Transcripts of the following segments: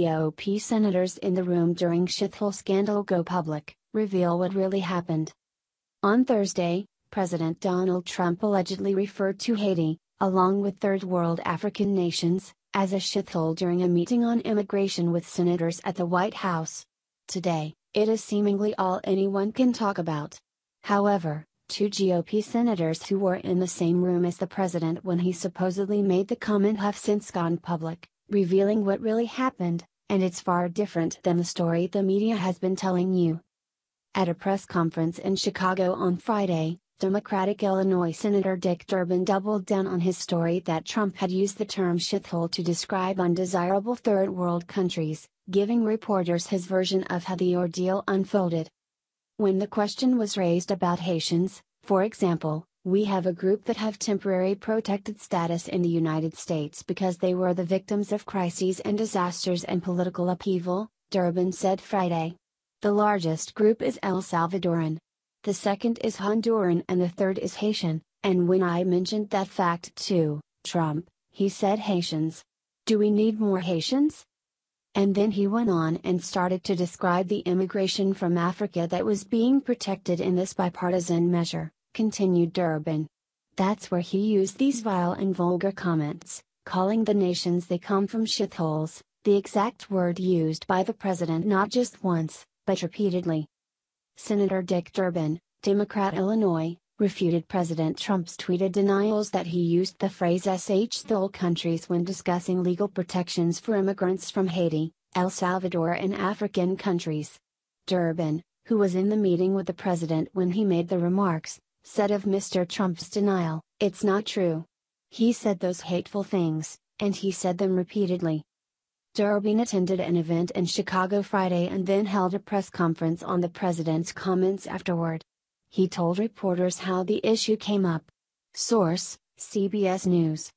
GOP senators in the room during shithole scandal go public, reveal what really happened. On Thursday, President Donald Trump allegedly referred to Haiti, along with third world African nations, as a shithole during a meeting on immigration with senators at the White House. Today, it is seemingly all anyone can talk about. However, two GOP senators who were in the same room as the president when he supposedly made the comment have since gone public, revealing what really happened, and it's far different than the story the media has been telling you. At a press conference in Chicago on Friday, Democratic Illinois Senator Dick Durbin doubled down on his story that Trump had used the term shithole to describe undesirable third world countries, giving reporters his version of how the ordeal unfolded. When the question was raised about Haitians, for example, we have a group that have temporary protected status in the United States because they were the victims of crises and disasters and political upheaval, Durbin said Friday. The largest group is El Salvadoran, the second is Honduran and the third is Haitian, and when I mentioned that fact to Trump, he said Haitians. Do we need more Haitians? And then he went on and started to describe the immigration from Africa that was being protected in this bipartisan measure, continued Durbin. That's where he used these vile and vulgar comments, calling the nations they come from shitholes, the exact word used by the president not just once, but repeatedly. Senator Dick Durbin, Democrat Illinois, refuted President Trump's tweeted denials that he used the phrase SH thole countries when discussing legal protections for immigrants from Haiti, El Salvador and African countries. Durbin, who was in the meeting with the president when he made the remarks, said of Mr. Trump's denial, It's not true. He said those hateful things, and he said them repeatedly. Durbin attended an event in Chicago Friday and then held a press conference on the president's comments afterward. He told reporters how the issue came up. Source CBS News.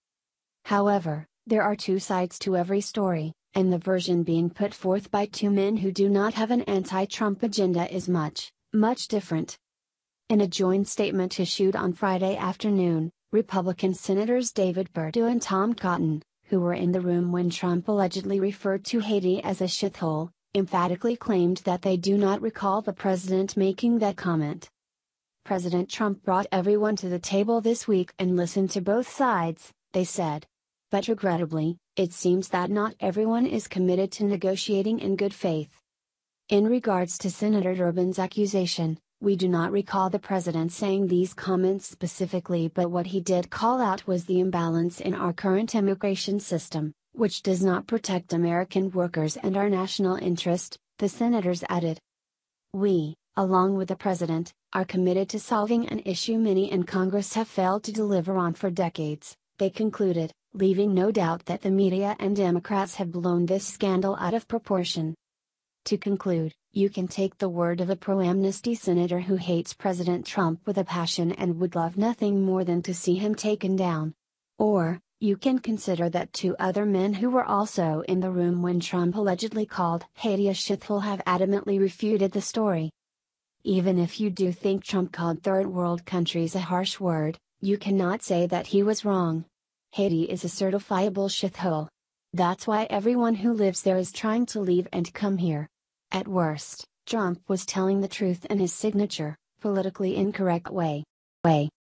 However, there are two sides to every story, and the version being put forth by two men who do not have an anti Trump agenda is much, much different. In a joint statement issued on Friday afternoon, Republican Senators David Perdue and Tom Cotton, who were in the room when Trump allegedly referred to Haiti as a shithole, emphatically claimed that they do not recall the president making that comment. President Trump brought everyone to the table this week and listened to both sides, they said. But regrettably, it seems that not everyone is committed to negotiating in good faith. In regards to Senator Durbin's accusation, we do not recall the president saying these comments specifically, but what he did call out was the imbalance in our current immigration system, which does not protect American workers and our national interest, the senators added. We, along with the president, are committed to solving an issue many in Congress have failed to deliver on for decades, they concluded, leaving no doubt that the media and Democrats have blown this scandal out of proportion. To conclude, you can take the word of a pro amnesty senator who hates President Trump with a passion and would love nothing more than to see him taken down. Or, you can consider that two other men who were also in the room when Trump allegedly called Haiti a shithole have adamantly refuted the story. Even if you do think Trump called third world countries a harsh word, you cannot say that he was wrong. Haiti is a certifiable shithole. That's why everyone who lives there is trying to leave and come here. At worst, Trump was telling the truth in his signature, politically incorrect way. way.